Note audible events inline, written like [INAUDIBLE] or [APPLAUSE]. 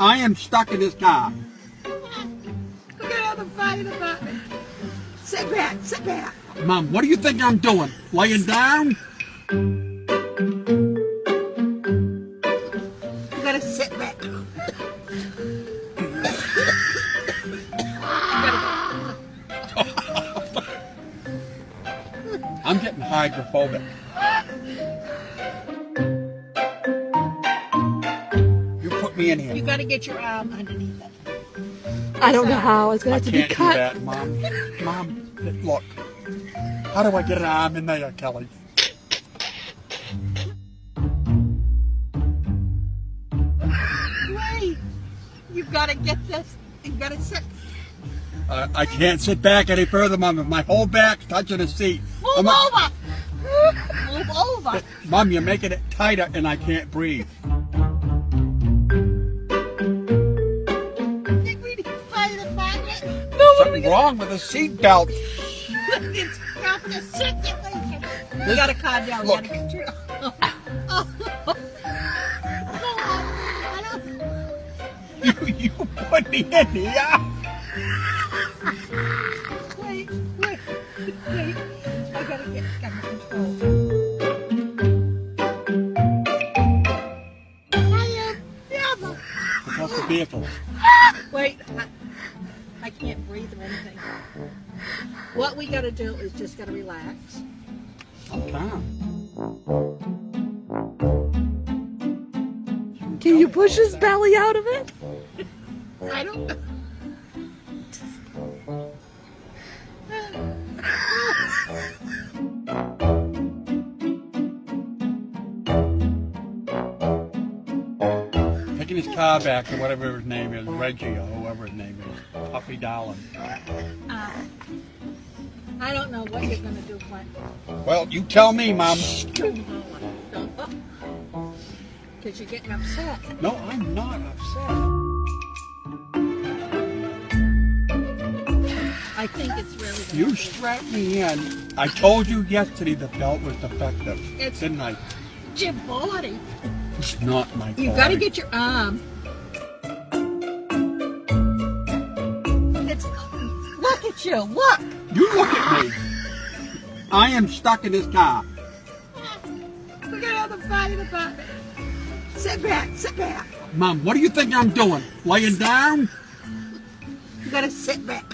I am stuck in this car. We're gonna have a fight about it. Sit back, sit back. Mom, what do you think I'm doing? Laying down? You gotta sit back. [LAUGHS] I'm getting hydrophobic. Me in here. You gotta get your arm underneath it. I don't know how. It's gonna I have to be can't do cut. that, Mom. Mom, look. How do I get an arm in there, Kelly? Wait. You've gotta get this. You gotta sit. Uh, I can't sit back any further, Mom. If my whole back's touching the seat. Move I'm a- over. [LAUGHS] Move over. Mom, you're making it tighter and I can't breathe. Something wrong with the seat belt. [LAUGHS] It's helping a circulation. You gotta calm down. Look. [LAUGHS] You gotta get your. Go on. I don't. You, put me in here. Wait, wait, wait. I gotta get under control. Never. Across the vehicle. Wait, I, I can't breathe or anything. What we gotta do is just gotta relax. I'm. Can you push his belly out of it? I don't know. Taking his car back to whatever his name is, Reggie or whoever his name is. Puffy Darling. Uh, I don't know what you're gonna do, Clint. Well, you tell me, Mom. Because you're getting upset. No, I'm not upset. I think it's really You be- strap me in. I told you yesterday the belt was defective. It's- Didn't I? It's your body. It's not my You body. gotta get your arm. At you, look. You look at me. I am stuck in this car. We're gonna have a about it. Sit back, sit back. Mom, what do you think I'm doing? Laying down? You gotta sit back.